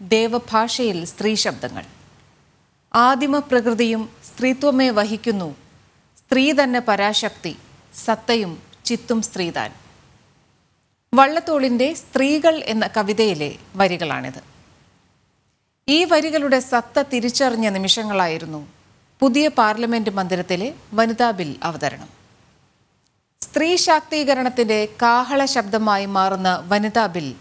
ദേവഭാഷയിൽ സ്ത്രീ ശബ്ദങ്ങൾ. ആദിമ പ്രകൃതിയും സ്ത്രീത്വമേ വഹിക്കുന്നു. സ്ത്രീ തന്നെ പരാശക്തി സത്തയും ചിത്തും സ്ത്രീതാൻ. വള്ളത്തോളിന്റെ സ്ത്രീകൾ എന്ന കവിതയിലെ വരികളാണിത്. ഈ വരികളുടെ സത്ത തിരിച്ചറിഞ്ഞ നിമിഷങ്ങളായിരുന്നു പുതിയ പാർലമെന്റ് മന്ദിരത്തിലെ വനിതാ ബിൽ അവതരണം. സ്ത്രീ ശാക്തീകരണത്തിന്റെ കാഹള ശബ്ദമായി മാറുന്ന വനിതാ ബിൽ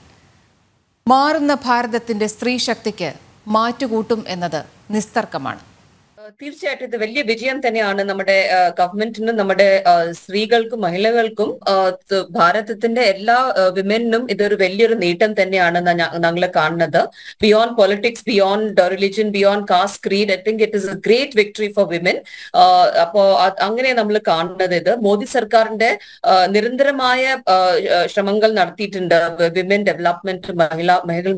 മാറുന്ന ഭാരതത്തിന്റെ സ്ത്രീശക്തിക്ക് മാറ്റുകൂട്ടും എന്നത് നിസ്തർക്കമാണ്. തീർച്ചയായിട്ടും ഇത് വലിയ വിജയം തന്നെയാണ് നമ്മുടെ ഗവൺമെന്റിനും നമ്മുടെ സ്ത്രീകൾക്കും മഹിളകൾക്കും ഭാരതത്തിന്റെ എല്ലാ വിമനും ഇതൊരു വലിയൊരു നേട്ടം തന്നെയാണ് ഞങ്ങൾ കാണുന്നത്. Beyond politics beyond religion beyond caste creed I think it is a great victory for women അപ്പോ അങ്ങനെ നമ്മൾ കാണുന്നത് ഇത്. മോദി സർക്കാരിന്റെ നിരന്തരമായ ശ്രമങ്ങൾ നടത്തിയിട്ടുണ്ട്. വിമൻ ഡെവലപ്മെന്റ് മഹിള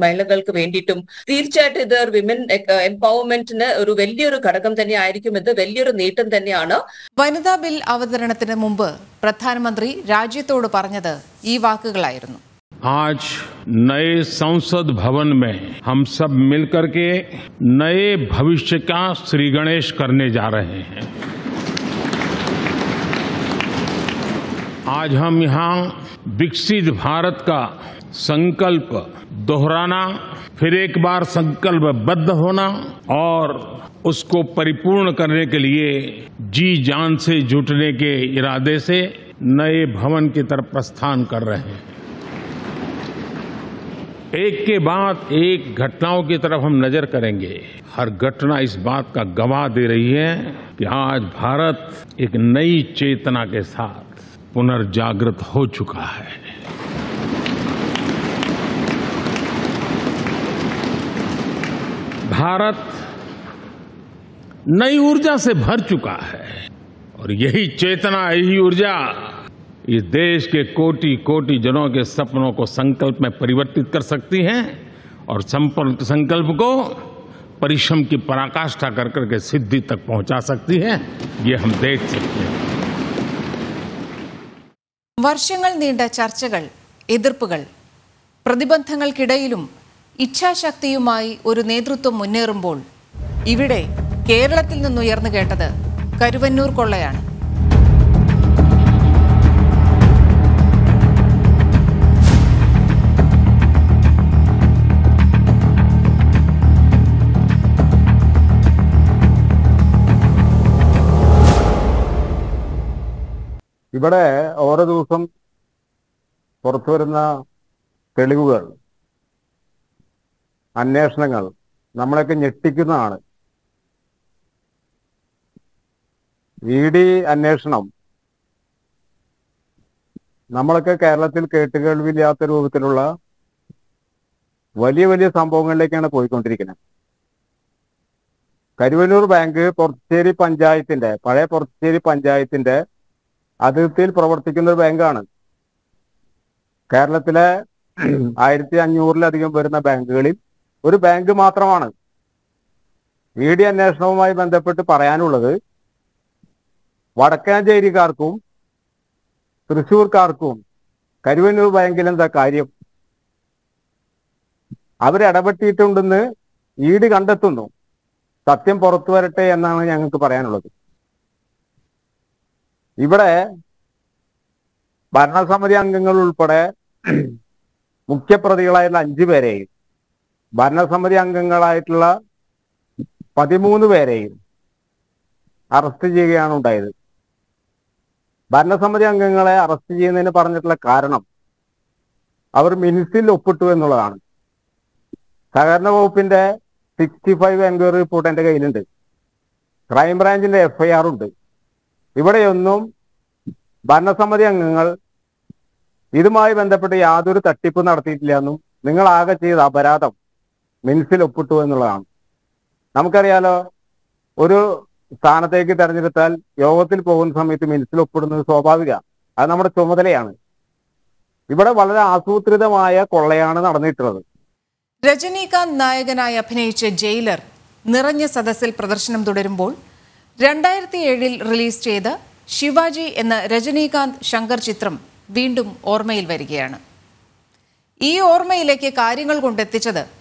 മഹിളകൾക്ക് വേണ്ടിയിട്ടും. തീർച്ചയായിട്ടും ഇത് വിമൻ എംപവർമെന്റിന് ഒരു വലിയൊരു ഘടകം തന്നെ ആയിരിക്കും ഇത് വലിയൊരു നേട്ടം തന്നെയാണ് വനിതാ ബിൽ അവതരണത്തിന് മുമ്പ് പ്രധാനമന്ത്രി രാജ്യത്തോട് പറഞ്ഞത് ഈ വാക്കുകളായിരുന്നു आज नए संसद भवन में हम सब मिलकर के नए भविष्य का श्री गणेश करने जा रहे हैं आज हम यहाँ विकसित भारत का संकल्प दोहराना, फिर एक बार संकल्पबद्ध होना और उसको परिपूर्ण करने के लिए जी जान से जुटने के इरादे से नए भवन की तरफ़ प्रस्थान कर रहे हैं। एक के बाद एक घटनाओं की तरफ़ हम नज़र करेंगे। हर घटना इस बात का गवाह दे रही है कि आज भारत एक नई चेतना के साथ पुनर्जागृत हो चुका है। भारत नई ऊर्जा से भर चुका है और यही चेतना यही ऊर्जा इस देश के कोटि कोटि जनों के सपनों को संकल्प में परिवर्तित कर सकती है और संपर्क संकल्प को परिश्रम की पराकाष्ठा कर करके सिद्धि तक पहुंचा सकती है ये हम देख सकते हैं വർഷങ്ങൾ നീണ്ട ചർച്ചകൾ എതിർപ്പുകൾ പ്രതിബന്ധങ്ങൾക്കിടയിലും ഇച്ഛാശക്തിയുമായി ഒരു നേതൃത്വം മുന്നേറുമ്പോൾ ഇവിടെ കേരളത്തിൽ നിന്നുയർന്നു കേട്ടത് കരുവന്നൂർ കൊള്ളയാണ്. ഇവിടെ ഓരോ ദിവസം പുറത്തു വരുന്ന തെളിവുകൾ അന്വേഷണങ്ങൾ നമ്മളെയൊക്കെ ഞെട്ടിക്കുന്നതാണ് ഇ ഡി അന്വേഷണം. നമ്മളൊക്കെ കേരളത്തിൽ കേട്ടുകേൾവില്ലാത്ത രൂപത്തിലുള്ള വലിയ വലിയ സംഭവങ്ങളിലേക്കാണ് പോയിക്കൊണ്ടിരിക്കുന്നത്. കരുവന്നൂർ ബാങ്ക് പൊറച്ചേരി പഞ്ചായത്തിന്റെ പഴയ പൊറച്ചേരി പഞ്ചായത്തിന്റെ അതിർത്തിയിൽ പ്രവർത്തിക്കുന്ന ഒരു ബാങ്കാണ്. കേരളത്തിലെ ആയിരത്തി അഞ്ഞൂറിലധികം വരുന്ന ബാങ്കുകളിൽ ഒരു ബാങ്ക് മാത്രമാണ്. ഇ ഡി അന്വേഷണവുമായി ബന്ധപ്പെട്ട് പറയാനുള്ളത് വടക്കാഞ്ചേരിക്കാർക്കും തൃശ്ശൂർക്കാർക്കും കരുവന്നൂർ ബാങ്കിൽ എന്താ കാര്യം? അവരിടപെട്ടിട്ടുണ്ടെന്ന് ഡി കണ്ടെത്തുന്നു. സത്യം പുറത്തു വരട്ടെ എന്നാണ് ഞങ്ങൾക്ക് പറയാനുള്ളത്. ഇവിടെ ഭരണസമിതി അംഗങ്ങൾ ഉൾപ്പെടെ മുഖ്യപ്രതികളായുള്ള അഞ്ചു പേരെയും ഭരണസമിതി അംഗങ്ങളായിട്ടുള്ള പതിമൂന്ന് പേരെയും അറസ്റ്റ് ചെയ്യുകയാണ് ഉണ്ടായത്. ഭരണസമിതി അംഗങ്ങളെ അറസ്റ്റ് ചെയ്യുന്നതിന് പറഞ്ഞിട്ടുള്ള കാരണം അവർ മിനിസിൽ ഒപ്പിട്ടു എന്നുള്ളതാണ്. സഹകരണ വകുപ്പിന്റെ സിക്സ്റ്റി ഫൈവ് എൻക്വയറി റിപ്പോർട്ട് എന്റെ കയ്യിലുണ്ട്. ക്രൈംബ്രാഞ്ചിന്റെ എഫ്ഐആർ ഉണ്ട്. ഇവിടെയൊന്നും ഭരണസമിതി അംഗങ്ങൾ ഇതുമായി ബന്ധപ്പെട്ട് യാതൊരു തട്ടിപ്പ് നടത്തിയിട്ടില്ല എന്നും നിങ്ങൾ ആകെ ചെയ്ത അപരാധം മിനിസിൽ ഒപ്പിട്ടു എന്നുള്ളതാണ്. നമുക്കറിയാലോ ഒരു സ്ഥാനത്തേക്ക് തെരഞ്ഞെടുത്താൽ യോഗത്തിൽ പോകുന്ന സമയത്ത് മിനിറ്റ്സിൽ ഒപ്പിടുന്നത് സ്വാഭാവിക അത് നമ്മുടെ ചുമതലയാണ്. ഇവിടെ വളരെ ആസൂത്രിതമായ കൊള്ളയാണ് നടന്നിട്ടുള്ളത്. രജനീകാന്ത് നായകനായി അഭിനയിച്ച ജയിലർ നിറഞ്ഞ സദസ്സിൽ പ്രദർശനം തുടരുമ്പോൾ രണ്ടായിരത്തി ഏഴിൽ റിലീസ് ചെയ്ത ശിവാജി എന്ന രജനീകാന്ത് ശങ്കർ ചിത്രം വീണ്ടും ഓർമ്മയിൽ വരികയാണ്. ഈ ഓർമ്മയിലേക്ക് കാര്യങ്ങൾ കൊണ്ടെത്തിച്ചത്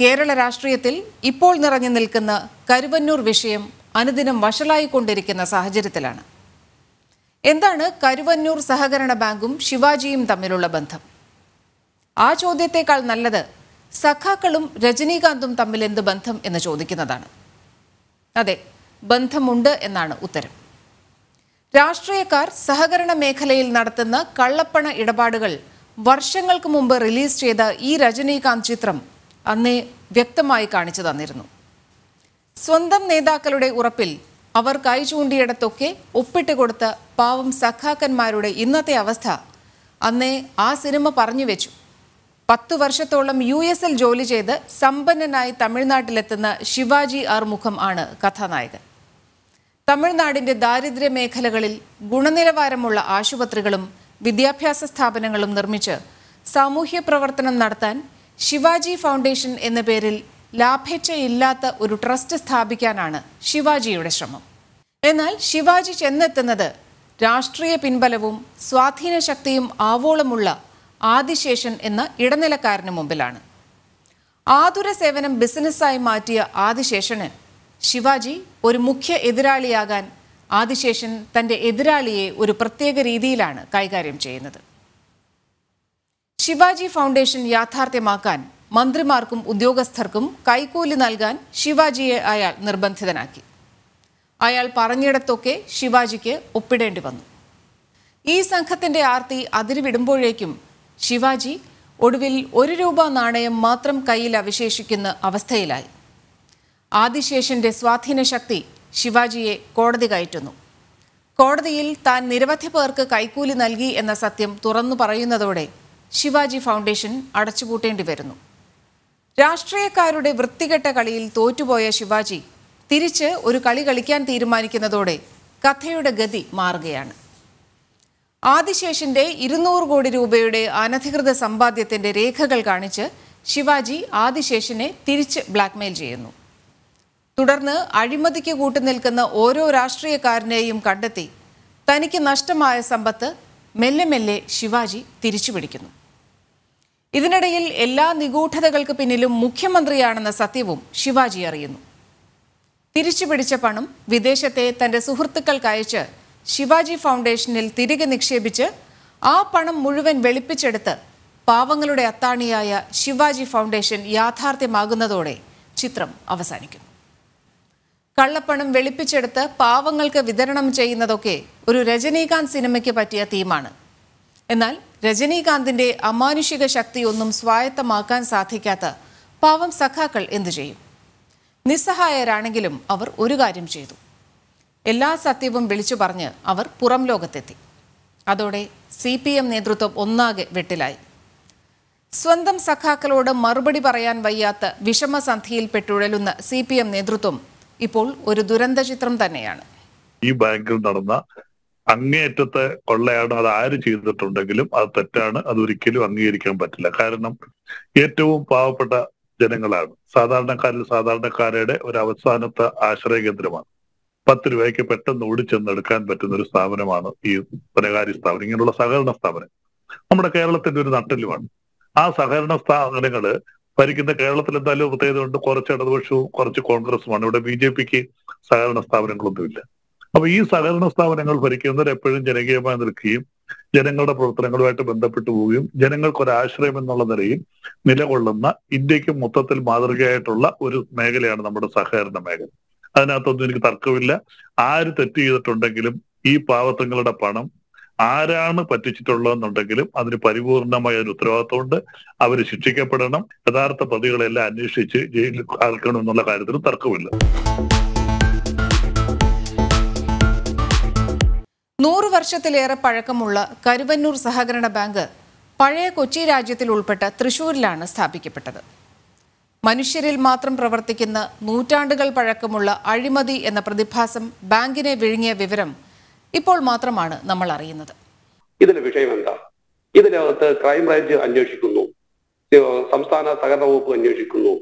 കേരള രാഷ്ട്രീയത്തിൽ ഇപ്പോൾ നിറഞ്ഞു നിൽക്കുന്ന കരുവന്നൂർ വിഷയം അനുദിനം വഷളായിക്കൊണ്ടിരിക്കുന്ന സാഹചര്യത്തിലാണ്. എന്താണ് കരുവന്നൂർ സഹകരണ ബാങ്കും ശിവാജിയും തമ്മിലുള്ള ബന്ധം? ആ ചോദ്യത്തേക്കാൾ നല്ലത് സഖാക്കളും രജനീകാന്തും തമ്മിൽ എന്ത് ബന്ധം എന്ന് ചോദിക്കുന്നതാണ്. അതെ ബന്ധമുണ്ട് എന്നാണ് ഉത്തരം. രാഷ്ട്രീയക്കാർ സഹകരണ മേഖലയിൽ നടത്തുന്ന കള്ളപ്പണ ഇടപാടുകൾ വർഷങ്ങൾക്ക് മുമ്പ് റിലീസ് ചെയ്ത ഈ രജനീകാന്ത് ചിത്രം അന്നേ വ്യക്തമായി കാണിച്ചു തന്നിരുന്നു. സ്വന്തം നേതാക്കളുടെ ഉറപ്പിൽ അവർ കൈ ചൂണ്ടിയിടത്തൊക്കെ ഒപ്പിട്ട് കൊടുത്ത പാവം സഖാക്കന്മാരുടെ ഇന്നത്തെ അവസ്ഥ അന്നേ ആ സിനിമ പറഞ്ഞു വെച്ചു. പത്തു വർഷത്തോളം യു എസ് എൽ ജോലി ചെയ്ത് സമ്പന്നനായി തമിഴ്നാട്ടിലെത്തുന്ന ശിവാജി ആർമുഖം ആണ് കഥാനായകൻ. തമിഴ്നാടിന്റെ ദാരിദ്ര്യ മേഖലകളിൽ ഗുണനിലവാരമുള്ള ആശുപത്രികളും വിദ്യാഭ്യാസ സ്ഥാപനങ്ങളും നിർമ്മിച്ച് സാമൂഹ്യ പ്രവർത്തനം നടത്താൻ ശിവാജി ഫൗണ്ടേഷൻ എന്ന പേരിൽ ലാഭേച്ഛയില്ലാത്ത ഒരു ട്രസ്റ്റ് സ്ഥാപിക്കാനാണ് ശിവാജിയുടെ ശ്രമം. എന്നാൽ ശിവാജി ചെന്നെത്തുന്നത് രാഷ്ട്രീയ പിൻബലവും സ്വാധീന ശക്തിയും ആവോളമുള്ള ആദിശേഷൻ എന്ന ഇടനിലക്കാരന് മുമ്പിലാണ്. ആതുര സേവനം ബിസിനസ്സായി മാറ്റിയ ആദിശേഷന് ശിവാജി ഒരു മുഖ്യ എതിരാളിയാകാൻ ആദിശേഷൻ തന്റെ എതിരാളിയെ ഒരു പ്രത്യേക രീതിയിലാണ് കൈകാര്യം ചെയ്യുന്നത്. ശിവാജി ഫൗണ്ടേഷൻ യാഥാർത്ഥ്യമാക്കാൻ മന്ത്രിമാർക്കും ഉദ്യോഗസ്ഥർക്കും കൈക്കൂലി നൽകാൻ ശിവാജിയെ അയാൾ നിർബന്ധിതനാക്കി. അയാൾ പറഞ്ഞിടത്തൊക്കെ ശിവാജിക്ക് ഒപ്പിടേണ്ടി വന്നു. ഈ സംഘത്തിന്റെ ആർത്തി അതിരുവിടുമ്പോഴേക്കും ശിവാജി ഒടുവിൽ ഒരു രൂപ നാണയം മാത്രം കയ്യിൽ അവശേഷിക്കുന്ന അവസ്ഥയിലായി. ആദിശേഷന്റെ സ്വാധീന ശക്തി ശിവാജിയെ കോടതി കയറ്റുന്നു. കോടതിയിൽ താൻ നിരവധി പേർക്ക് കൈക്കൂലി നൽകി എന്ന സത്യം തുറന്നു പറയുന്നതോടെ ശിവാജി ഫൗണ്ടേഷൻ അടച്ചുപൂട്ടേണ്ടി വരുന്നു. രാഷ്ട്രീയക്കാരുടെ വൃത്തികെട്ട കളിയിൽ തോറ്റുപോയ ശിവാജി തിരിച്ച് ഒരു കളി കളിക്കാൻ തീരുമാനിക്കുന്നതോടെ കഥയുടെ ഗതി മാറുകയാണ്. ആദിശേഷിന്റെ ഇരുന്നൂറ് കോടി രൂപയുടെ അനധികൃത സമ്പാദ്യത്തിന്റെ രേഖകൾ കാണിച്ച് ശിവാജി ആദിശേഷിനെ തിരിച്ച് ബ്ലാക്ക്മെയിൽ ചെയ്യുന്നു. തുടർന്ന് അഴിമതിക്ക് കൂട്ടുനിൽക്കുന്ന ഓരോ രാഷ്ട്രീയക്കാരനെയും കണ്ടെത്തി തനിക്ക് നഷ്ടമായ സമ്പത്ത് മെല്ലെ മെല്ലെ ശിവാജി തിരിച്ചുപിടിക്കുന്നു. ഇതിനിടയിൽ എല്ലാ നിഗൂഢതകൾക്ക് പിന്നിലും മുഖ്യമന്ത്രിയാണെന്ന സത്യവും ശിവാജി അറിയുന്നു. തിരിച്ചുപിടിച്ച പണം വിദേശത്തെ തന്റെ സുഹൃത്തുക്കൾക്ക് അയച്ച് ശിവാജി ഫൗണ്ടേഷനിൽ തിരികെ നിക്ഷേപിച്ച് ആ പണം മുഴുവൻ വെളുപ്പിച്ചെടുത്ത് പാവങ്ങളുടെ അത്താണിയായ ശിവാജി ഫൗണ്ടേഷൻ യാഥാർത്ഥ്യമാകുന്നതോടെ ചിത്രം അവസാനിക്കുന്നു. കള്ളപ്പണം വെളുപ്പിച്ചെടുത്ത് പാവങ്ങൾക്ക് വിതരണം ചെയ്യുന്നതൊക്കെ ഒരു രജനീകാന്ത് സിനിമയ്ക്ക് പറ്റിയ തീമാണ്. എന്നാൽ രജനീകാന്തിന്റെ അമാനുഷിക ശക്തിയൊന്നും സ്വായത്തമാക്കാൻ സാധിക്കാത്ത പാവം സഖാക്കൾ എന്തു ചെയ്യും? നിസ്സഹായരാണെങ്കിലും അവർ ഒരു കാര്യം ചെയ്തു. എല്ലാ സത്യവും വിളിച്ചു പറഞ്ഞ് അവർ പുറം ലോകത്തെത്തി. അതോടെ സി പി എം നേതൃത്വം ഒന്നാകെ വെട്ടിലായി. സ്വന്തം സഖാക്കളോട് മറുപടി പറയാൻ വയ്യാത്ത വിഷമസന്ധിയിൽപ്പെട്ടുഴലുന്ന സി പി എം നേതൃത്വം ഇപ്പോൾ ഒരു ദുരന്ത ചിത്രം തന്നെയാണ്. ഈ ബാങ്കിൽ നടന്ന അങ്ങേയറ്റത്തെ കൊള്ളയാണ് അത് ആര് ചെയ്തിട്ടുണ്ടെങ്കിലും അത് തെറ്റാണ്. അതൊരിക്കലും അംഗീകരിക്കാൻ പറ്റില്ല. കാരണം ഏറ്റവും പാവപ്പെട്ട ജനങ്ങളാണ്. സാധാരണക്കാരിൽ സാധാരണക്കാരുടെ ഒരു അവസാനത്തെ ആശ്രയ കേന്ദ്രമാണ് പത്ത് രൂപയ്ക്ക് പെട്ടെന്ന് ഓടിച്ചെന്നെടുക്കാൻ പറ്റുന്ന ഒരു സ്ഥാപനമാണ് ഈ ധനകാര്യ സ്ഥാപനം. ഇങ്ങനെയുള്ള സഹകരണ സ്ഥാപനം. നമ്മുടെ കേരളത്തിന്റെ ഒരു നട്ടലുമാണ് ആ സഹകരണ സ്ഥാപനങ്ങൾ ഭരിക്കുന്ന കേരളത്തിൽ എന്തായാലും പ്രത്യേകത ഉണ്ട്. കുറച്ച് ഇടതുപക്ഷവും കുറച്ച് കോൺഗ്രസുമാണ്. ഇവിടെ ബി ജെ പിക്ക് സഹകരണ സ്ഥാപനങ്ങളൊന്നുമില്ല. അപ്പൊ ഈ സഹകരണ സ്ഥാപനങ്ങൾ ഭരിക്കുന്നവർ എപ്പോഴും ജനകീയമായി നിൽക്കുകയും ജനങ്ങളുടെ പ്രവർത്തനങ്ങളുമായിട്ട് ബന്ധപ്പെട്ടു പോവുകയും ജനങ്ങൾക്ക് ആശ്രയം എന്നുള്ള നിലയിൽ നിലകൊള്ളുന്ന ഇന്ത്യയ്ക്ക് മൊത്തത്തിൽ മാതൃകയായിട്ടുള്ള ഒരു മേഖലയാണ് നമ്മുടെ സഹകരണ മേഖല. അതിനകത്തൊന്നും എനിക്ക് തർക്കമില്ല. ആര് തെറ്റ് ചെയ്തിട്ടുണ്ടെങ്കിലും ഈ പാവത്തങ്ങളുടെ പണം ആരാണ് പറ്റിച്ചിട്ടുള്ളതെന്നുണ്ടെങ്കിലും അതിന് പരിപൂർണമായ ഒരു ഉത്തരവാദിത്വമുണ്ട്. അവർ ശിക്ഷിക്കപ്പെടണം. യഥാർത്ഥ പ്രതികളെല്ലാം അന്വേഷിച്ച് ജയിലിൽ ആക്കണം എന്നുള്ള കാര്യത്തിൽ തർക്കമില്ല. വർഷത്തിലേറെ പഴക്കമുള്ള കരുവന്നൂർ സഹകരണ ബാങ്ക് പഴയ കൊച്ചി രാജ്യത്തിൽ ഉൾപ്പെട്ട തൃശൂരിലാണ് സ്ഥാപിക്കപ്പെട്ടത്. മനുഷ്യരിൽ മാത്രം പ്രവർത്തിക്കുന്ന നൂറ്റാണ്ടുകൾ പഴക്കമുള്ള അഴിമതി എന്ന പ്രതിഭാസം ബാങ്കിനെ വിഴുങ്ങിയ വിവരം ഇപ്പോൾ മാത്രമാണ് നമ്മൾ അറിയുന്നത്. ഇതിന്റെ വിഷയം എന്താ? ഇതിനകത്ത് ക്രൈംബ്രാഞ്ച് അന്വേഷിക്കുന്നു. സംസ്ഥാന സഹകരണ വകുപ്പ് അന്വേഷിക്കുന്നു.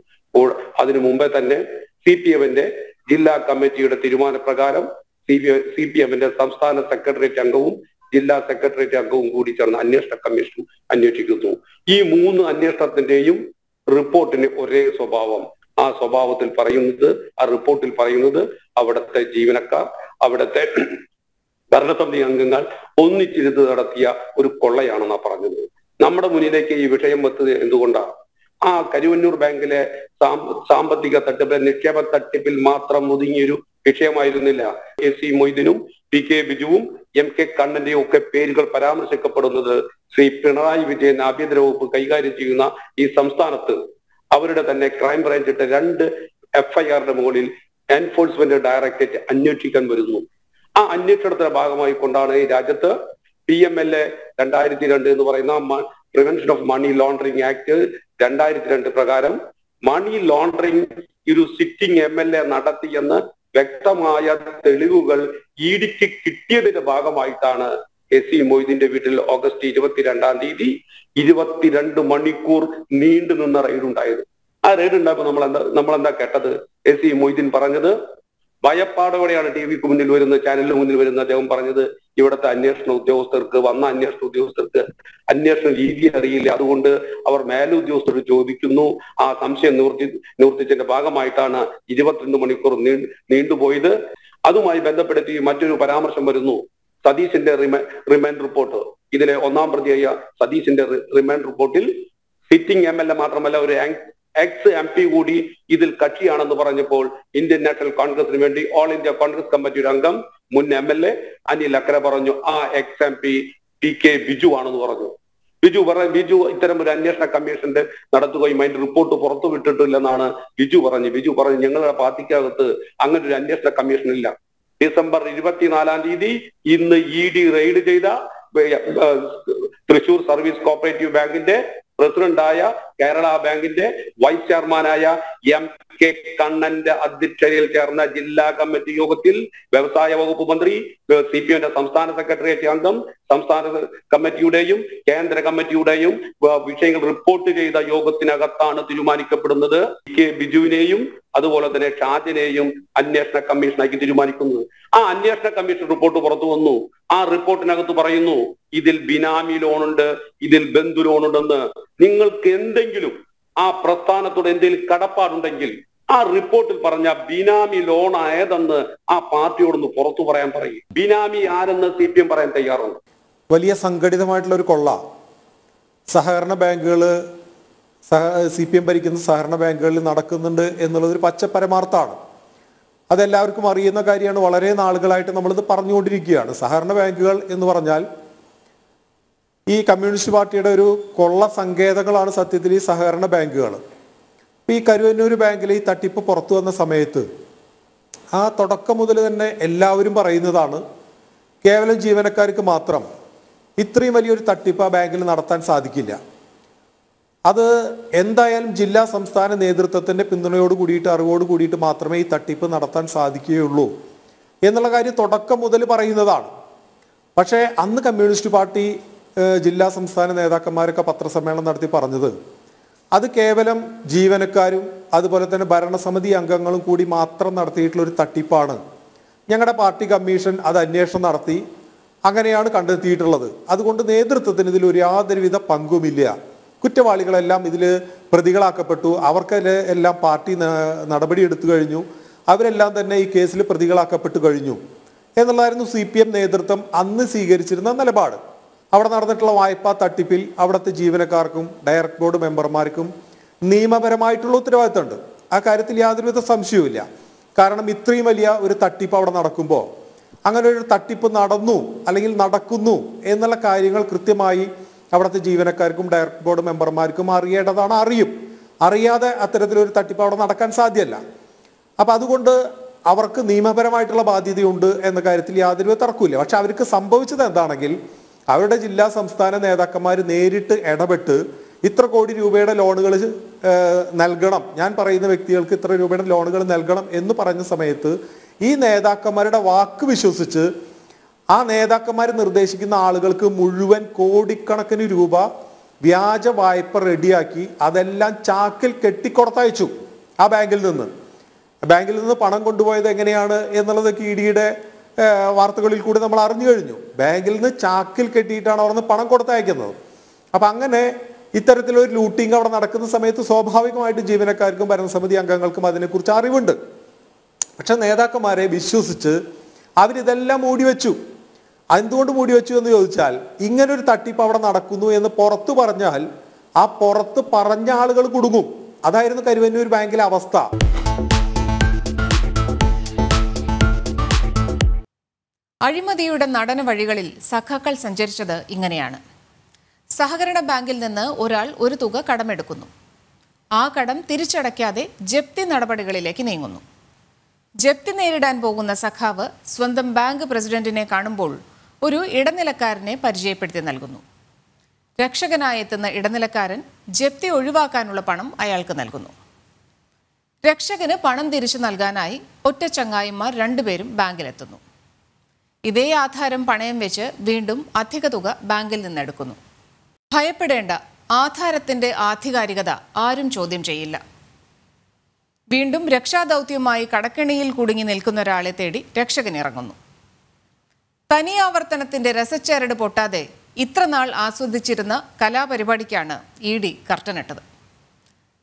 അതിനു മുമ്പേ തന്നെ സി പി എമ്മിന്റെ ജില്ലാ കമ്മിറ്റിയുടെ തീരുമാനപ്രകാരം സി പി സി പി എമ്മിന്റെ സംസ്ഥാന സെക്രട്ടേറിയറ്റ് അംഗവും ജില്ലാ സെക്രട്ടേറിയറ്റ് അംഗവും കൂടി ചേർന്ന് അന്വേഷണ കമ്മീഷൻ അന്വേഷിക്കുന്നു. ഈ മൂന്ന് അന്വേഷണത്തിന്റെയും റിപ്പോർട്ടിന് ഒരേ സ്വഭാവം. ആ സ്വഭാവത്തിൽ പറയുന്നത് ആ റിപ്പോർട്ടിൽ പറയുന്നത് അവിടുത്തെ ജീവനക്കാർ അവിടുത്തെ ഭരണസമിതി അംഗങ്ങൾ ഒന്നിച്ചിരുന്ന് നടത്തിയ ഒരു കൊള്ളയാണെന്നാണ് പറഞ്ഞത്. നമ്മുടെ മുന്നിലേക്ക് ഈ വിഷയം വെത്തത് എന്തുകൊണ്ടാണ്? ആ കരുവന്നൂർ ബാങ്കിലെ സാമ്പ- സാമ്പത്തിക തട്ടിപ്പ് നിക്ഷേപ തട്ടിപ്പിൽ മാത്രം ഒതുങ്ങിയൊരു വിഷയമായിരുന്നില്ല. എ സി മൊയ്തീനും പി കെ ബിജുവും എം കെ കണ്ണന്റെയും ഒക്കെ പേരുകൾ പരാമർശിക്കപ്പെടുന്നത് ശ്രീ പിണറായി വിജയൻ ആഭ്യന്തര വകുപ്പ് കൈകാര്യം ചെയ്യുന്ന ഈ സംസ്ഥാനത്ത്. അവരുടെ തന്നെ ക്രൈംബ്രാഞ്ച് ഇട്ട രണ്ട് എഫ്ഐആറിന്റെ മുകളിൽ എൻഫോഴ്സ്മെന്റ് ഡയറക്ടറേറ്റ് അന്വേഷിക്കാൻ വരുന്നു. ആ അന്വേഷണത്തിന്റെ ഭാഗമായി കൊണ്ടാണ് ഈ രാജ്യത്ത് പി എം എൽ എ രണ്ടായിരത്തി രണ്ട് എന്ന് പറയുന്ന prevention of money laundering act രണ്ടായിരത്തി രണ്ട് പ്രകാരം മണി ലോണ്ടറിംഗ് ഒരു സിറ്റിംഗ് എം എൽ എ നടത്തിയെന്ന് വ്യക്തമായ തെളിവുകൾ ഇഡിക്ക് കിട്ടിയതിന്റെ ഭാഗമായിട്ടാണ് എസ് സി മൊയ്തീന്റെ വീട്ടിൽ ഓഗസ്റ്റ് ഇരുപത്തിരണ്ടാം തീയതി ഇരുപത്തിരണ്ട് മണിക്കൂർ നീണ്ടു നിന്ന റെയ്ഡ് ഉണ്ടായത്. ആ റെയ്ഡ് ഉണ്ടായപ്പോൾ നമ്മൾ എന്താ നമ്മൾ എന്താ കേട്ടത്? എസ് സി മൊയ്തീൻ പറഞ്ഞത് ഭയപ്പാടോടെയാണ് ടി വിക്ക് മുന്നിൽ വരുന്ന ചാനലിന് മുന്നിൽ വരുന്ന അദ്ദേഹം പറഞ്ഞത് ഇവിടുത്തെ അന്വേഷണ ഉദ്യോഗസ്ഥർക്ക് വന്ന അന്വേഷണ ഉദ്യോഗസ്ഥർക്ക് അന്വേഷണ രീതി അറിയില്ല. അതുകൊണ്ട് അവർ മേലുദ്യോഗസ്ഥരോട് ചോദിക്കുന്നു. ആ സംശയം നിവർത്തി നിവർത്തിച്ചതിന്റെ ഭാഗമായിട്ടാണ് ഇരുപത്തിരണ്ട് മണിക്കൂർ നീണ്ടുപോയത്. അതുമായി ബന്ധപ്പെടുത്തി മറ്റൊരു പരാമർശം വരുന്നു. സതീശിന്റെ റിമ റിമാൻഡ് റിപ്പോർട്ട്. ഇതിലെ ഒന്നാം പ്രതിയായ സതീശിന്റെ റിമാൻഡ് റിപ്പോർട്ടിൽ സിറ്റിംഗ് എം എൽ എ മാത്രമല്ല ഒരു എക്സ് എം പി കൂടി ഇതിൽ കക്ഷിയാണെന്ന് പറഞ്ഞപ്പോൾ ഇന്ത്യൻ നാഷണൽ കോൺഗ്രസിന് വേണ്ടി ഓൾ ഇന്ത്യ കോൺഗ്രസ് കമ്മിറ്റിയുടെ അംഗം മുൻ M L A Anil Akkara പറഞ്ഞു ആ ex M P T K Biju ആണെന്ന് പറഞ്ഞു. ബിജു പറഞ്ഞു ബിജു ഇത്തരം ഒരു അന്വേഷണ കമ്മീഷന്റെ നടത്തുകയും അതിന്റെ റിപ്പോർട്ട് പുറത്തു വിട്ടിട്ടില്ലെന്നാണ് ബിജു പറഞ്ഞു ബിജു പറഞ്ഞു ഞങ്ങളുടെ പാർട്ടിക്കകത്ത് അങ്ങനെ ഒരു അന്വേഷണ കമ്മീഷൻ ഇല്ല. ഡിസംബർ ഇരുപത്തിനാലാം തീയതി ഇന്ന് ഇ ഡി റെയ്ഡ് ചെയ്ത തൃശൂർ സർവീസ് കോപ്പറേറ്റീവ് ബാങ്കിന്റെ പ്രസിഡന്റായ കേരള ബാങ്കിന്റെ വൈസ് ചെയർമാനായ എം കെ കണ്ണന്റെ അധ്യക്ഷതയിൽ ചേർന്ന ജില്ലാ കമ്മിറ്റി യോഗത്തിൽ വ്യവസായ വകുപ്പ് മന്ത്രി സി പി എമ്മിന്റെ സംസ്ഥാന സെക്രട്ടേറിയറ്റ് അംഗം സംസ്ഥാന കമ്മിറ്റിയുടെയും കേന്ദ്ര കമ്മിറ്റിയുടെയും വിഷയങ്ങൾ റിപ്പോർട്ട് ചെയ്ത യോഗത്തിനകത്താണ് തീരുമാനിക്കപ്പെടുന്നത്. കെ ബിജുവിനെയും അതുപോലെ തന്നെ ഷാജിനെയും അന്വേഷണ കമ്മീഷനാക്കി തീരുമാനിക്കുന്നത്. ആ അന്വേഷണ കമ്മീഷൻ റിപ്പോർട്ട് പുറത്തു വന്നു. ആ റിപ്പോർട്ടിനകത്ത് പറയുന്നു ഇതിൽ ബിനാമി ലോണുണ്ട് ഇതിൽ ബന്ധു ലോണുണ്ടെന്ന്. നിങ്ങൾക്ക് എന്തെങ്കിലും ആ പ്രസ്ഥാനത്തോട് എന്തെങ്കിലും കടപ്പാടുണ്ടെങ്കിൽ ആ റിപ്പോർട്ടിൽ പറഞ്ഞ ബിനാമി ലോൺ ആയതെന്ന് ആ പാർട്ടിയോടൊന്ന് പുറത്തു പറയാൻ പറയും. ബിനാമി ആരെന്ന് സി പി എം പറയാൻ തയ്യാറുണ്ട്? വലിയ സംഘടിതമായിട്ടുള്ള ഒരു കൊള്ള. സഹകരണ ബാങ്കുകൾ സി പി എം ഭരിക്കുന്ന സഹകരണ ബാങ്കുകളിൽ നടക്കുന്നുണ്ട് എന്നുള്ളത് ഒരു പച്ച പരമാർത്ഥമാണ് അതെല്ലാവർക്കും അറിയുന്ന കാര്യമാണ്. വളരെ നാളുകളായിട്ട് നമ്മളിത് പറഞ്ഞുകൊണ്ടിരിക്കുകയാണ്. സഹകരണ ബാങ്കുകൾ എന്ന് പറഞ്ഞാൽ ഈ കമ്മ്യൂണിസ്റ്റ് പാർട്ടിയുടെ ഒരു കൊള്ള സങ്കേതങ്ങളാണ് സത്യത്തിൽ ഈ സഹകരണ ബാങ്കുകൾ. ഇപ്പം ഈ കരുവന്നൂർ ബാങ്കിലെ ഈ തട്ടിപ്പ് പുറത്തു വന്ന സമയത്ത് ആ തുടക്കം മുതൽ തന്നെ എല്ലാവരും പറയുന്നതാണ് കേവലം ജീവനക്കാർക്ക് മാത്രം ഇത്രയും വലിയൊരു തട്ടിപ്പ് ആ ബാങ്കിൽ നടത്താൻ സാധിക്കില്ല. അത് എന്തായാലും ജില്ലാ സംസ്ഥാന നേതൃത്വത്തിന്റെ പിന്തുണയോട് കൂടിയിട്ട് അറിവോട് കൂടിയിട്ട് മാത്രമേ ഈ തട്ടിപ്പ് നടത്താൻ സാധിക്കുകയുള്ളൂ എന്നുള്ള കാര്യം തുടക്കം മുതൽ പറയുന്നതാണ്. പക്ഷേ അന്ന് കമ്മ്യൂണിസ്റ്റ് പാർട്ടി ജില്ലാ സംസ്ഥാന നേതാക്കന്മാരൊക്കെ പത്രസമ്മേളനം നടത്തി പറഞ്ഞത് അത് കേവലം ജീവനക്കാരും അതുപോലെ തന്നെ ഭരണസമിതി അംഗങ്ങളും കൂടി മാത്രം നടത്തിയിട്ടുള്ള ഒരു തട്ടിപ്പാണ്. ഞങ്ങളുടെ പാർട്ടി കമ്മീഷൻ അത് അന്വേഷണം നടത്തി അങ്ങനെയാണ് കണ്ടെത്തിയിട്ടുള്ളത്. അതുകൊണ്ട് നേതൃത്വത്തിന് ഇതിൽ ഒരു യാതൊരുവിധ പങ്കുമില്ല. കുറ്റവാളികളെല്ലാം ഇതിൽ പ്രതികളാക്കപ്പെട്ടു. അവർക്ക് എല്ലാം പാർട്ടി നടപടി എടുത്തു കഴിഞ്ഞു. അവരെല്ലാം തന്നെ ഈ കേസിൽ പ്രതികളാക്കപ്പെട്ടു കഴിഞ്ഞു. എന്നുള്ളതായിരുന്നു സി പി എം നേതൃത്വം അന്ന് സ്വീകരിച്ചിരുന്ന നിലപാട്. അവിടെ നടന്നിട്ടുള്ള വായ്പാ തട്ടിപ്പിൽ അവിടുത്തെ ജീവനക്കാർക്കും ഡയറക്ട് ബോർഡ് മെമ്പർമാർക്കും നിയമപരമായിട്ടുള്ള ഉത്തരവാദിത്തമുണ്ട്. ആ കാര്യത്തിൽ യാതൊരുവിധ സംശയവുമില്ല. കാരണം ഇത്രയും വലിയ ഒരു തട്ടിപ്പ് അവിടെ നടക്കുമ്പോൾ അങ്ങനെ ഒരു തട്ടിപ്പ് നടന്നു അല്ലെങ്കിൽ നടക്കുന്നു എന്നുള്ള കാര്യങ്ങൾ കൃത്യമായി അവിടുത്തെ ജീവനക്കാർക്കും ഡയറക്ടർ ബോർഡ് മെമ്പർമാർക്കും അറിയേണ്ടതാണ് അറിയും. അറിയാതെ അത്തരത്തിലൊരു തട്ടിപ്പ് അവിടെ നടക്കാൻ സാധ്യമല്ല അപ്പം അതുകൊണ്ട് അവർക്ക് നിയമപരമായിട്ടുള്ള ബാധ്യതയുണ്ട് എന്ന കാര്യത്തിൽ യാതൊരു തർക്കമില്ല പക്ഷെ അവർക്ക് സംഭവിച്ചത് എന്താണെങ്കിൽ അവരുടെ ജില്ലാ സംസ്ഥാന നേതാക്കന്മാർ നേരിട്ട് ഇടപെട്ട് ഇത്ര കോടി രൂപയുടെ ലോണുകൾ നൽകണം. ഞാൻ പറയുന്ന വ്യക്തികൾക്ക് ഇത്ര രൂപയുടെ ലോണുകൾ നൽകണം എന്ന് പറഞ്ഞ സമയത്ത് ഈ നേതാക്കന്മാരുടെ വാക്ക് വിശ്വസിച്ച് ആ നേതാക്കന്മാർ നിർദ്ദേശിക്കുന്ന ആളുകൾക്ക് മുഴുവൻ കോടിക്കണക്കിന് രൂപ വ്യാജ വായ്പ റെഡിയാക്കി അതെല്ലാം ചാക്കിൽ കെട്ടിക്കൊടുത്തയച്ചു ആ ബാങ്കിൽ നിന്ന്. ബാങ്കിൽ നിന്ന് പണം കൊണ്ടുപോയത് എങ്ങനെയാണ് എന്നുള്ളത് ഇ ഡിയുടെ വാർത്തകളിൽ കൂടി നമ്മൾ അറിഞ്ഞു കഴിഞ്ഞു. ബാങ്കിൽ നിന്ന് ചാക്കിൽ കെട്ടിയിട്ടാണ് അവർ പണം കൊടുത്തയക്കുന്നത്. അപ്പൊ അങ്ങനെ ഇത്തരത്തിലൊരു ലൂട്ടിങ് അവിടെ നടക്കുന്ന സമയത്ത് സ്വാഭാവികമായിട്ട് ജീവനക്കാർക്കും ഭരണസമിതി അംഗങ്ങൾക്കും അതിനെക്കുറിച്ച് അറിവുണ്ട്. പക്ഷെ നേതാക്കന്മാരെ വിശ്വസിച്ച് അവരിതെല്ലാം മൂടി വെച്ചു എന്തുകൊണ്ട് മൂടി വെച്ചു എന്ന് ചോദിച്ചാൽ ഇങ്ങനൊരു തട്ടിപ്പ് അവിടെ നടക്കുന്നു എന്ന് പുറത്തു പറഞ്ഞാൽ ആ പുറത്ത് പറഞ്ഞ ആളുകൾ കുടുങ്ങും. അതായിരുന്നു കരുവന്നൂർ ബാങ്കിലെ അവസ്ഥ. അഴിമതിയുടെ നടന വഴികളിൽ സഖാക്കൾ സഞ്ചരിച്ചത് ഇങ്ങനെയാണ്. സഹകരണ ബാങ്കിൽ നിന്ന് ഒരാൾ ഒരു തുക കടമെടുക്കുന്നു. ആ കടം തിരിച്ചടയ്ക്കാതെ ജപ്തി നടപടികളിലേക്ക് നീങ്ങുന്നു. ജപ്തി നേരിടാൻ പോകുന്ന സഖാവ് സ്വന്തം ബാങ്ക് പ്രസിഡന്റിനെ കാണുമ്പോൾ ഒരു ഇടനിലക്കാരനെ പരിചയപ്പെടുത്തി നൽകുന്നു. രക്ഷകനായി എത്തുന്ന ഇടനിലക്കാരൻ ജപ്തി ഒഴിവാക്കാനുള്ള പണം അയാൾക്ക് നൽകുന്നു. രക്ഷകന് പണം തിരിച്ചു നൽകാനായി ഒറ്റ ചങ്ങായിമാർ രണ്ടുപേരും ബാങ്കിലെത്തുന്നു. ഇതേ ആധാരം പണയം വെച്ച് വീണ്ടും അധിക തുക ബാങ്കിൽ നിന്നെടുക്കുന്നു. ഭയപ്പെടേണ്ട ആധാരത്തിന്റെ ആധികാരികത ആരും ചോദ്യം ചെയ്യില്ല. വീണ്ടും രക്ഷാദൗത്യവുമായി കടക്കിണിയിൽ കുടുങ്ങി നിൽക്കുന്ന ഒരാളെ തേടി രക്ഷകൻ ഇറങ്ങുന്നു തനിയാവർത്തനത്തിന്റെ രസച്ചരട് പൊട്ടാതെ ഇത്രനാൾ ആസ്വദിച്ചിരുന്ന കലാപരിപാടിക്കാണ് ഇ ഡി കർട്ടനിട്ടത്.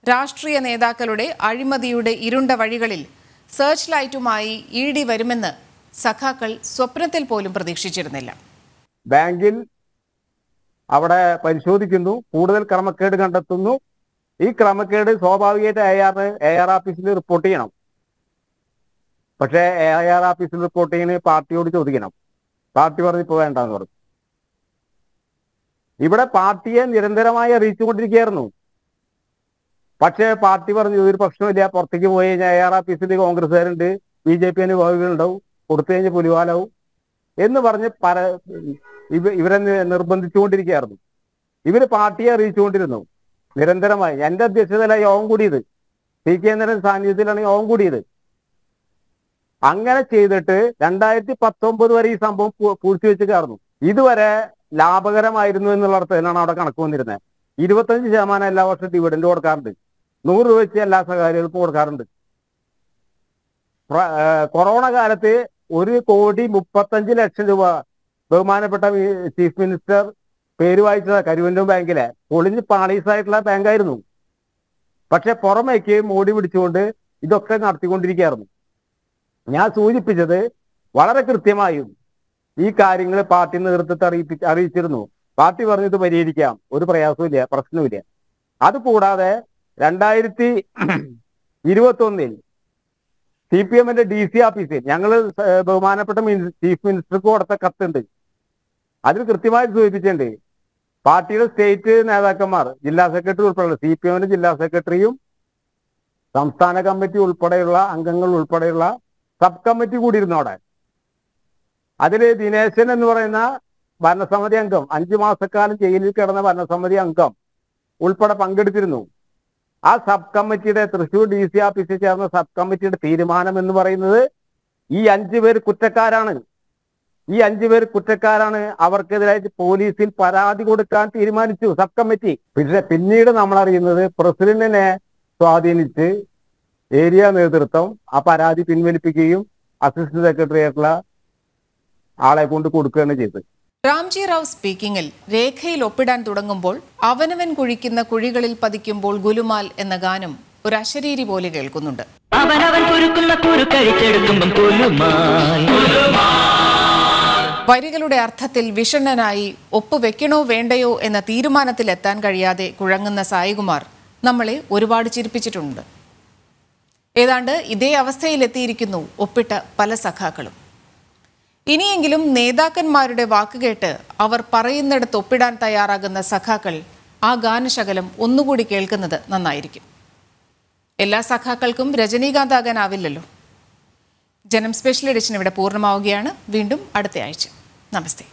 രാഷ്ട്രീയ നേതാക്കളുടെ അഴിമതിയുടെ ഇരുണ്ട വഴികളിൽ സെർച്ച് ലൈറ്റുമായി ഇ ഡി വരുമെന്ന് സഖാക്കൾ സ്വപ്നത്തിൽ പോലും പ്രതീക്ഷിച്ചിരുന്നില്ല. ബാങ്കിൽ അവിടെ പരിശോധിക്കുന്നു കൂടുതൽ ക്രമക്കേട് കണ്ടെത്തുന്നു. ഈ ക്രമക്കേട് സ്വാഭാവികമായിട്ട് എ ആർ എ ആർ ഓഫീസിൽ റിപ്പോർട്ട് ചെയ്യണം. പക്ഷേ എ ആർ ഓഫീസിൽ റിപ്പോർട്ട് ചെയ്യുന്ന പാർട്ടിയോട് ചോദിക്കണം. പാർട്ടി പറഞ്ഞു ഇപ്പൊ വേണ്ടെന്ന് പറഞ്ഞു. ഇവിടെ പാർട്ടിയെ നിരന്തരമായി അറിയിച്ചുകൊണ്ടിരിക്കുകയായിരുന്നു. പക്ഷേ പാർട്ടി പറഞ്ഞു ഒരു പ്രശ്നമില്ല പുറത്തേക്ക് പോയി കഴിഞ്ഞാൽ എ ആർ ഓഫീസിൽ കോൺഗ്രസ്സുകാരുണ്ട് ബി ജെ പി അനുഭാവികളുണ്ടാവും കൊടുത്തു കഴിഞ്ഞ് പുലിവാലാവും എന്ന് പറഞ്ഞ് പര ഇവ ഇവരെ നിർബന്ധിച്ചുകൊണ്ടിരിക്കുകയായിരുന്നു. ഇവർ പാർട്ടിയെ അറിയിച്ചുകൊണ്ടിരുന്നു. നിരന്തരമായി. എന്റെ അധ്യക്ഷതയിലാണ് യോഗം കൂടിയത്. പി കേന്ദ്രൻ സാന്നിധ്യത്തിലാണ് യോഗം കൂടിയത്. അങ്ങനെ ചെയ്തിട്ട് രണ്ടായിരത്തി പത്തൊമ്പത് വരെ ഈ സംഭവം പൂഴ്ത്തി വെച്ച് കയറുന്നു. ഇതുവരെ ലാഭകരമായിരുന്നു എന്നുള്ള അർത്ഥത്തിലാണ് അവിടെ കണക്ക് വന്നിരുന്നത്. ഇരുപത്തഞ്ച് ശതമാനം എല്ലാ വർഷവും ഡിവിഡൻഡ് കൊടുക്കാറുണ്ട്. നൂറ് രൂപ വെച്ച് എല്ലാ സഹകാരികൾക്കും കൊടുക്കാറുണ്ട്. കൊറോണ കാലത്ത് ഒരു കോടി മുപ്പത്തഞ്ച് ലക്ഷം രൂപ ബഹുമാനപ്പെട്ട ചീഫ് മിനിസ്റ്റർ പേര് വായിച്ചത് കരുവന്നൂർ ബാങ്കിലെ. പൊളിഞ്ഞ് പാളീസായിട്ടുള്ള ബാങ്കായിരുന്നു. പക്ഷെ പുറമേക്ക് മോടി പിടിച്ചുകൊണ്ട് ഇതൊക്കെ നടത്തിക്കൊണ്ടിരിക്കുകയായിരുന്നു. ഞാൻ സൂചിപ്പിച്ചത് വളരെ കൃത്യമായും ഈ കാര്യങ്ങൾ പാർട്ടി നേതൃത്വത്തെ അറിയിപ്പി അറിയിച്ചിരുന്നു. പാർട്ടി പറഞ്ഞത് പരിഹരിക്കാം. ഒരു പ്രയാസമില്ല പ്രശ്നമില്ല അതുകൂടാതെ രണ്ടായിരത്തി ഇരുപത്തൊന്നിൽ സി പി എമ്മിന്റെ ഡി സി ഓഫീസിൽ ഞങ്ങൾ ബഹുമാനപ്പെട്ട മിനി- ചീഫ് മിനിസ്റ്റർക്ക് കൊടുത്ത കത്തുണ്ട്. അതിൽ കൃത്യമായി സൂചിപ്പിച്ചിട്ടുണ്ട്. പാർട്ടിയുടെ സ്റ്റേറ്റ് നേതാക്കന്മാർ ജില്ലാ സെക്രട്ടറി ഉൾപ്പെടെയുള്ള സി പി എമ്മിന്റെ ജില്ലാ സെക്രട്ടറിയും സംസ്ഥാന കമ്മിറ്റി ഉൾപ്പെടെയുള്ള അംഗങ്ങൾ ഉൾപ്പെടെയുള്ള സബ് കമ്മിറ്റി കൂടിയിരുന്നു അവിടെ. അതിൽ ദിനേശൻ എന്ന് പറയുന്ന ഭരണസമിതി അംഗം അഞ്ചു മാസക്കാലം ജയിലിൽ കിടന്ന ഭരണസമിതി അംഗം ഉൾപ്പെടെ പങ്കെടുത്തിരുന്നു. ആ സബ് കമ്മിറ്റിയുടെ തൃശൂർ ഡി സി ഓഫീസിൽ ചേർന്ന സബ് കമ്മിറ്റിയുടെ തീരുമാനം എന്ന് പറയുന്നത് ഈ അഞ്ചു പേര് കുറ്റക്കാരാണ്. ഈ അഞ്ചു പേര് കുറ്റക്കാരാണ്. അവർക്കെതിരായിട്ട് പോലീസിൽ പരാതി കൊടുക്കാൻ തീരുമാനിച്ചു സബ് കമ്മിറ്റി പിന്നെ പിന്നീട് നമ്മൾ അറിയുന്നത് പ്രസിഡന്റിനെ സ്വാധീനിച്ച് ഏരിയ നേതൃത്വം ആ പരാതി പിൻവലിപ്പിക്കുകയും അസിസ്റ്റന്റ് സെക്രട്ടറി ആയിട്ടുള്ള ആളെ കൊണ്ട് കൊടുക്കുകയാണ് ചെയ്തത്. രാംജി റാവ് സ്പീക്കിംഗിൽ രേഖയിൽ ഒപ്പിടാൻ തുടങ്ങുമ്പോൾ അവനവൻ കുഴിക്കുന്ന കുഴികളിൽ പതിക്കുമ്പോൾ ഗുലുമാൽ എന്ന ഗാനം ഒരു അശരീരി പോലെ കേൾക്കുന്നുണ്ട്. അവനവൻ കുരുക്കുന്ന കുരുക്കഴിച്ചെടുക്കുമ്പം കൊല്ലുമായി വരികളുടെ അർത്ഥത്തിൽ വിഷണ്ണനായി ഒപ്പുവെക്കണോ വേണ്ടയോ എന്ന തീരുമാനത്തിലെത്താൻ കഴിയാതെ കുഴങ്ങുന്ന സായികുമാർ നമ്മളെ ഒരുപാട് ചിരിപ്പിച്ചിട്ടുണ്ട്. ഏതാണ്ട് ഇതേ അവസ്ഥയിലെത്തിയിരിക്കുന്നു ഒപ്പിട്ട പല സഖാക്കളും. ഇനിയെങ്കിലും നേതാക്കന്മാരുടെ വാക്കുകേട്ട് അവർ പറയുന്നിടത്ത് ഒപ്പിടാൻ തയ്യാറാകുന്ന സഖാക്കൾ ആ ഗാനശകലം ഒന്നുകൂടി കേൾക്കുന്നത് നന്നായിരിക്കും. എല്ലാ സഖാക്കൾക്കും രജനീകാന്ത് ആകാനാവില്ലല്ലോ ജനം സ്പെഷ്യൽ എഡിഷൻ ഇവിടെ പൂർണമാവുകയാണ്. വീണ്ടും അടുത്ത ആഴ്ച. നമസ്തേ.